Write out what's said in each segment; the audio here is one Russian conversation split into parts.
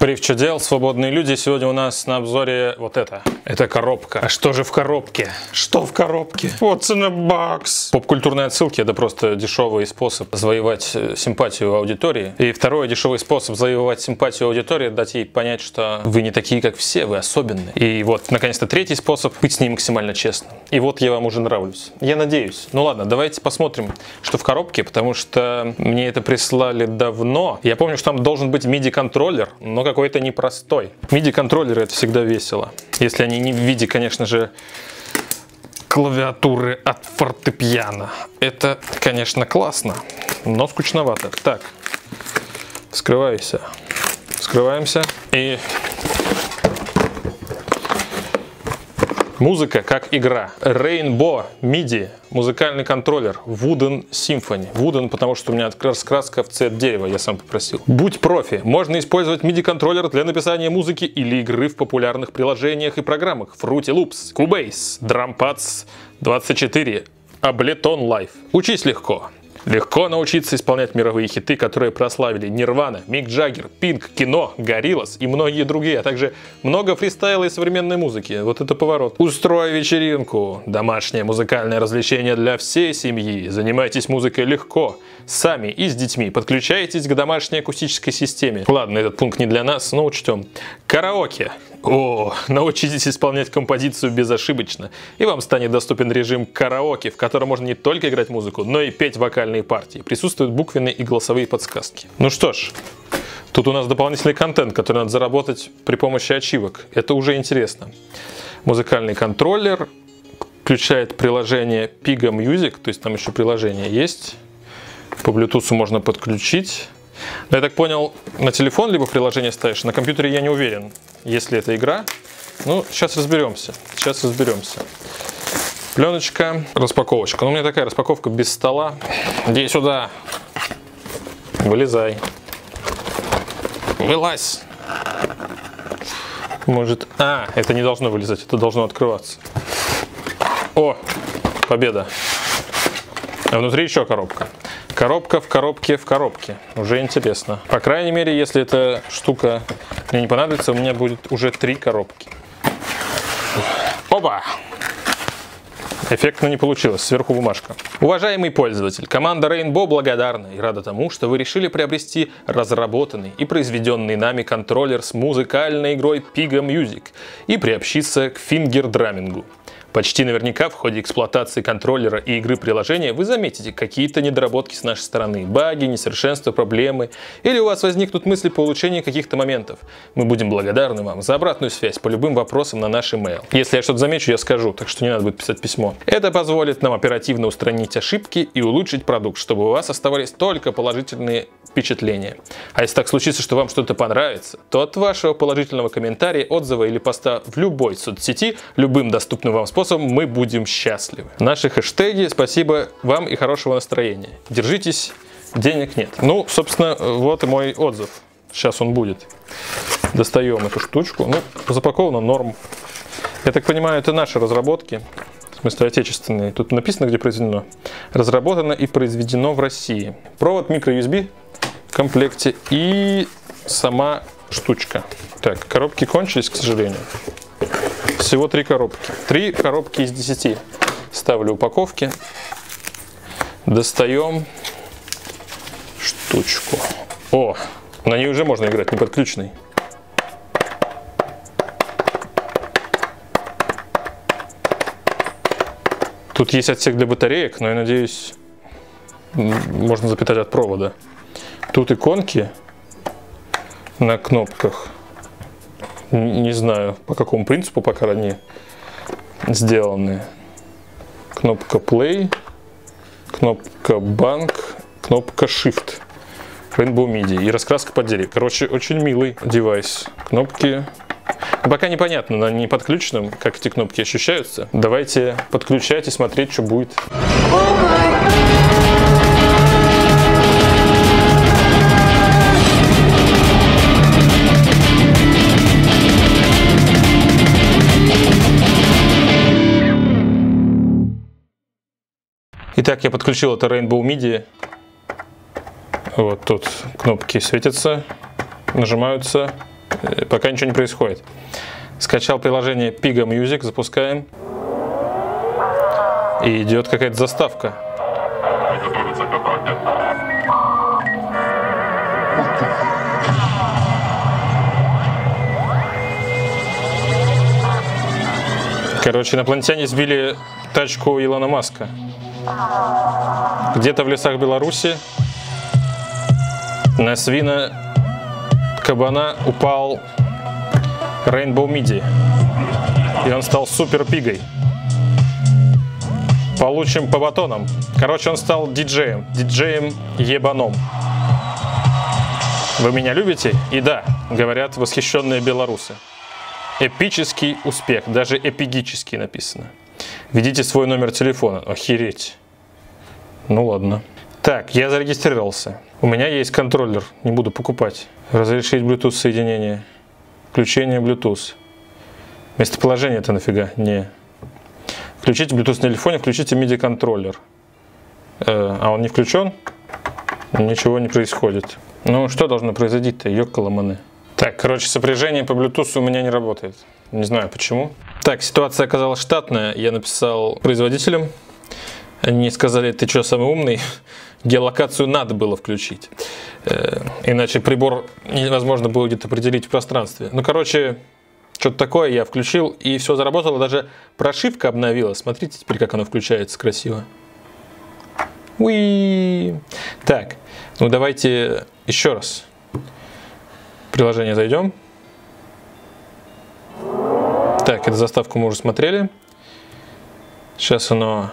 Прив, что дел, свободные люди, сегодня у нас на обзоре вот это. Это коробка. А что же в коробке? Что в коробке? In a box? Поп-культурные отсылки это просто дешевый способ завоевать э, симпатию аудитории. И второй дешевый способ завоевать симпатию аудитории, дать ей понять, что вы не такие, как все, вы особенные. И вот, наконец-то, третий способ быть с ней максимально честным. И вот я вам уже нравлюсь. Я надеюсь. Ну ладно, давайте посмотрим, что в коробке, потому что мне это прислали давно. Я помню, что там должен быть MIDI-контроллер, но какой-то непростой. MIDI-контроллеры это всегда весело. Если они не в виде, конечно же, клавиатуры от фортепиано. Это, конечно, классно, но скучновато. Так, вскрывайся. Вскрываемся. И Музыка как игра. Rainbow MIDI, музыкальный контроллер, Wooden Symphony. Wooden, потому что у меня раскраска в цвет дерева, я сам попросил. Будь профи, можно использовать MIDI контроллер для написания музыки или игры в популярных приложениях и программах. Fruity Loops, Cubase, DrumPads 24, Ableton Live. Учись легко. Легко научиться исполнять мировые хиты, которые прославили Нирвана, Мик Джаггер, Пинк, Кино, Гориллас и многие другие, а также много фристайла и современной музыки. Вот это поворот. Устрой вечеринку. Домашнее музыкальное развлечение для всей семьи. Занимайтесь музыкой легко. Сами и с детьми. Подключайтесь к домашней акустической системе. Ладно, этот пункт не для нас, но учтем. Караоке. О, научитесь исполнять композицию безошибочно, и вам станет доступен режим караоке, в котором можно не только играть музыку, но и петь вокальные партии. Присутствуют буквенные и голосовые подсказки. Ну что ж, тут у нас дополнительный контент, который надо заработать при помощи ачивок. Это уже интересно. Музыкальный контроллер включает приложение Piga Music, то есть там еще приложение есть. По Bluetooth можно подключить. Я так понял, на телефон либо приложение ставишь, на компьютере я не уверен, если это игра. Ну, сейчас разберемся. Сейчас разберемся. Пленочка, распаковочка. Ну, у меня такая распаковка без стола. Иди сюда. Вылезай. Вылазь. Может... А, это не должно вылезать, это должно открываться. О, победа. А внутри еще коробка. Коробка в коробке в коробке. Уже интересно. По крайней мере, если эта штука мне не понадобится, у меня будет уже три коробки. Опа! Эффектно не получилось, сверху бумажка. Уважаемый пользователь, команда Rainbow благодарна и рада тому, что вы решили приобрести разработанный и произведенный нами контроллер с музыкальной игрой Piga Music и приобщиться к фингер-драмингу. Почти наверняка в ходе эксплуатации контроллера и игры приложения вы заметите какие-то недоработки с нашей стороны, баги, несовершенства, проблемы, или у вас возникнут мысли по улучшению каких-то моментов. Мы будем благодарны вам за обратную связь по любым вопросам на наш email. Если я что-то замечу, я скажу, так что не надо будет писать письмо. Это позволит нам оперативно устранить ошибки и улучшить продукт, чтобы у вас оставались только положительные впечатления. А если так случится, что вам что-то понравится, то от вашего положительного комментария, отзыва или поста в любой соцсети, любым доступным вам способом, мы будем счастливы. Наши хэштеги, спасибо вам и хорошего настроения. Держитесь, денег нет. Ну, собственно, вот и мой отзыв. Сейчас он будет. Достаем эту штучку. Ну, запаковано норм. Я так понимаю, это наши разработки. В смысле отечественные. Тут написано, где произведено. Разработано и произведено в России. Провод micro-USB комплекте и сама штучка. Так, коробки кончились, к сожалению. Всего три коробки. Три коробки из десяти. Ставлю упаковки. Достаем штучку. О, на ней уже можно играть, не подключенный. Тут есть отсек для батареек, но я надеюсь, можно запитать от провода. Тут иконки на кнопках. Не знаю, по какому принципу пока они сделаны. Кнопка Play, кнопка Bank, кнопка Shift. Rainbow MIDI и раскраска под дерево. Короче, очень милый девайс. Кнопки Пока непонятно на не подключенном, как эти кнопки ощущаются. Давайте подключать и смотреть, что будет. Итак, я подключил это Rainbow MIDI. Вот тут кнопки светятся, нажимаются, Э, пока ничего не происходит. Скачал приложение Piga Music, запускаем. И идет какая-то заставка. Короче, инопланетяне сбили тачку Илона Маска. Где-то в лесах Беларуси на свина кабана упал Rainbow MIDI. И он стал супер пигой. Получим по батонам. Короче, он стал диджеем. Диджеем ебаном. Вы меня любите? И да, говорят восхищенные белорусы. Эпический успех, даже эпигический написано. Введите свой номер телефона. Охереть. Ну ладно. Так, я зарегистрировался. У меня есть контроллер, не буду покупать. Разрешить Bluetooth соединение. Включение Bluetooth. Местоположение это нафига? Не. Включите Bluetooth на телефоне, включите MIDI контроллер. Э, а он не включен? Ничего не происходит. Ну что должно произойти-то? Ёккаламаны. Так, короче, сопряжение по Bluetooth у меня не работает. Не знаю почему. Так, ситуация оказалась штатная. Я написал производителям. Они сказали, ты что, самый умный? Геолокацию надо было включить. Э, иначе прибор невозможно будет определить в пространстве. Ну, короче, что-то такое я включил, и все заработало. Даже прошивка обновилась. Смотрите теперь, как оно включается красиво. Уи. Так, ну давайте еще раз приложение зайдем. Так, эту заставку мы уже смотрели. Сейчас оно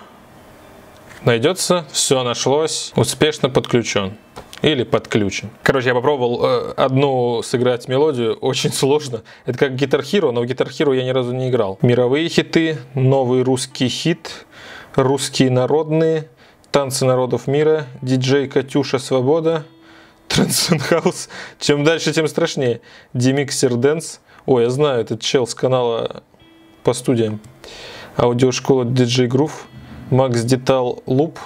найдется. Все нашлось. Успешно подключен. Или подключен. Короче, я попробовал э, одну сыграть мелодию, очень сложно. Это как Guitar Hero, но в Guitar Hero я ни разу не играл. Мировые хиты, новый русский хит, русские народные, танцы народов мира, диджей Катюша Свобода, Трансен Хаус. Чем дальше, тем страшнее. Демиксер Дэнс. Ой, я знаю, этот чел с канала по студиям. Аудиошкола DJ Groove. Макс Детал Луп.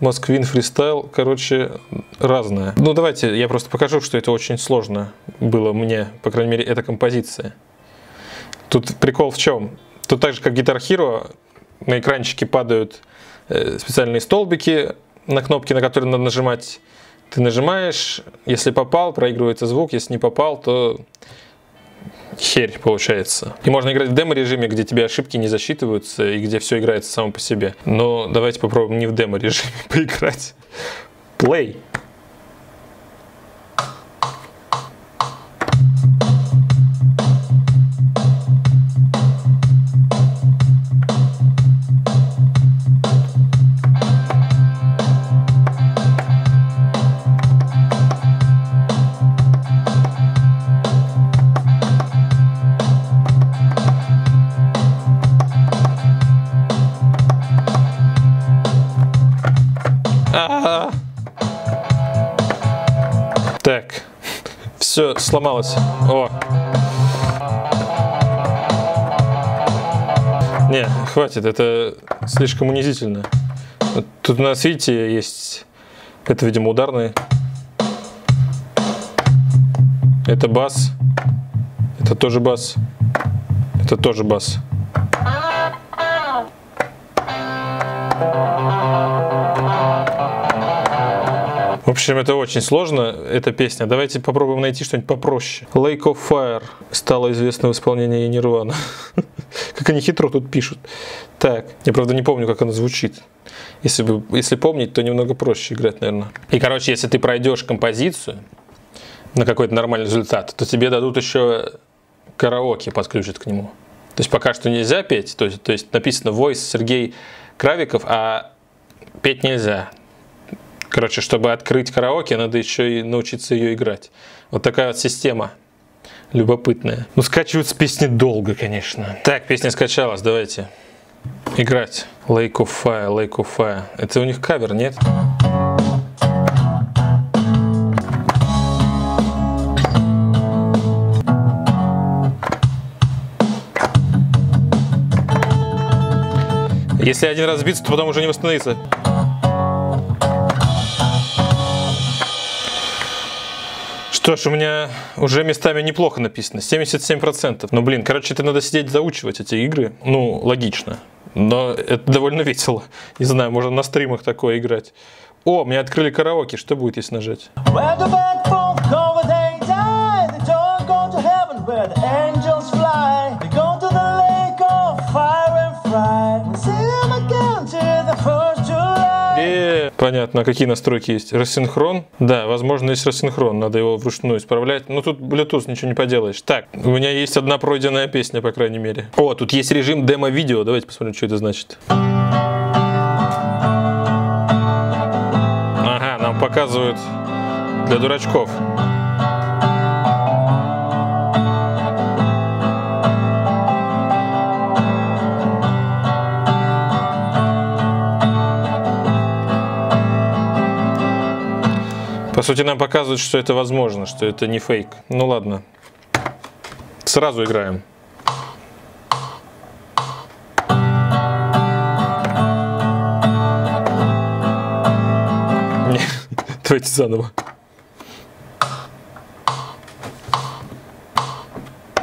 Москвин фристайл, короче, разное. Ну, давайте я просто покажу, что это очень сложно было мне, по крайней мере, эта композиция. Тут прикол в чем? Тут так же, как Guitar Hero, на экранчике падают э, специальные столбики на кнопки, на которые надо нажимать ты нажимаешь, если попал, проигрывается звук, если не попал, то херь получается. И можно играть в демо-режиме, где тебе ошибки не засчитываются и где все играется само по себе. Но давайте попробуем не в демо-режиме поиграть. Play. Все сломалось. О. Не, хватит, это слишком унизительно. Тут у нас, видите, есть... Это, видимо, ударный. Это бас. Это тоже бас. Это тоже бас. Общем, это очень сложно, эта песня. Давайте попробуем найти что-нибудь попроще. Lake of Fire стало известно в исполнении Нирвана. Как они хитро тут пишут. Так, я правда не помню, как она звучит. Если, бы, если помнить, то немного проще играть, наверное. И, короче, если ты пройдешь композицию на какой-то нормальный результат, то тебе дадут еще караоке, подключат к нему. То есть пока что нельзя петь, то есть, то есть написано voice Сергей Кравиков, а петь нельзя. Короче, чтобы открыть караоке, надо еще и научиться ее играть. Вот такая вот система любопытная. Ну, скачивать песни долго, конечно. Так, песня скачалась, давайте играть. Lake of Fire, Lake of Fire. Это у них кавер, нет? Если один раз сбиться, то потом уже не восстановится. Что ж, у меня уже местами неплохо написано, 77%. Ну, блин, короче, это надо сидеть заучивать эти игры. Ну, логично. Но это довольно весело. Не знаю, можно на стримах такое играть. О, мне открыли караоке. Что будет, если нажать? Понятно, какие настройки есть? Рассинхрон? Да, возможно, есть рассинхрон, надо его вручную исправлять. Ну, тут Bluetooth, ничего не поделаешь. Так, у меня есть одна пройденная песня, по крайней мере. О, тут есть режим демо-видео, давайте посмотрим, что это значит. Ага, нам показывают для дурачков. По сути, нам показывают, что это возможно, что это не фейк. Ну ладно. Сразу играем. Не, давайте заново.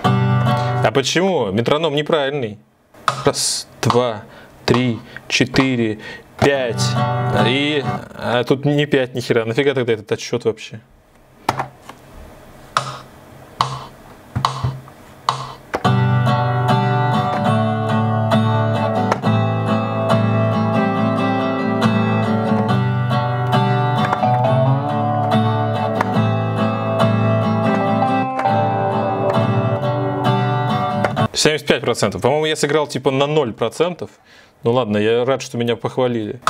А почему? Метроном неправильный. Раз, два, три, четыре, пять. И а тут не пять ни хера. Нафига тогда этот отсчет вообще? Семьдесят пять процентов. По-моему, я сыграл типа на ноль процентов. Ну ладно, я рад, что меня похвалили.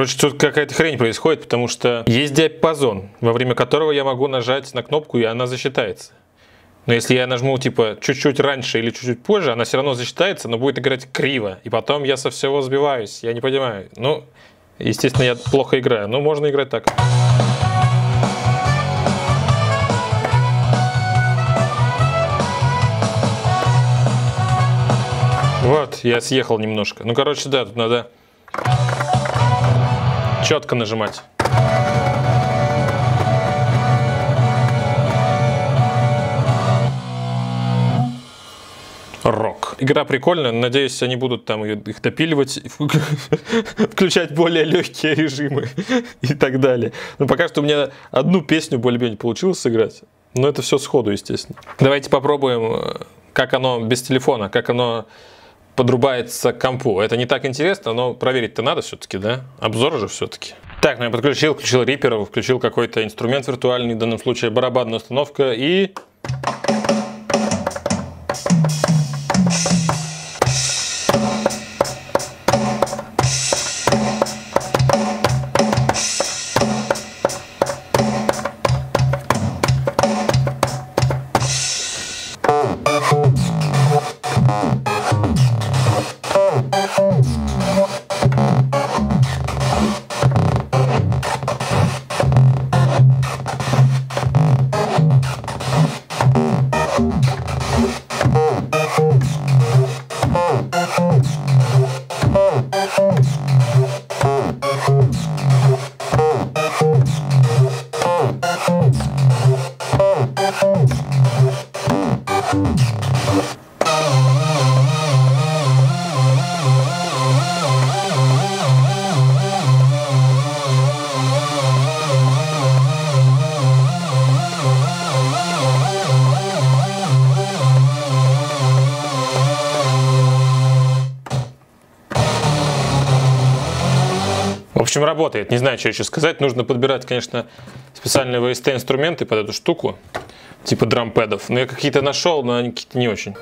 Короче, тут какая-то хрень происходит, потому что есть диапазон, во время которого я могу нажать на кнопку, и она засчитается. Но если я нажму типа чуть-чуть раньше или чуть-чуть позже, она все равно засчитается, но будет играть криво. И потом я со всего сбиваюсь. Я не понимаю. Ну, естественно, я плохо играю. Но можно играть так. Вот, я съехал немножко. Ну, короче, да, тут надо четко нажимать. Рок. Игра прикольная, надеюсь, они будут там их допиливать, включать более легкие режимы и так далее. Но пока что у меня одну песню более-менее получилось сыграть. Но это все сходу, естественно. Давайте попробуем, как оно без телефона, как оно подрубается к компу. Это не так интересно, но проверить-то надо все-таки, да? Обзор же все-таки. Так, ну я подключил, включил Reaper, включил какой-то инструмент виртуальный, в данном случае барабанная установка и... общем, работает. Не знаю, что еще сказать. Нужно подбирать, конечно, специальные VST инструменты под эту штуку, типа дрампэдов. Но я какие-то нашел, но они какие-то не очень.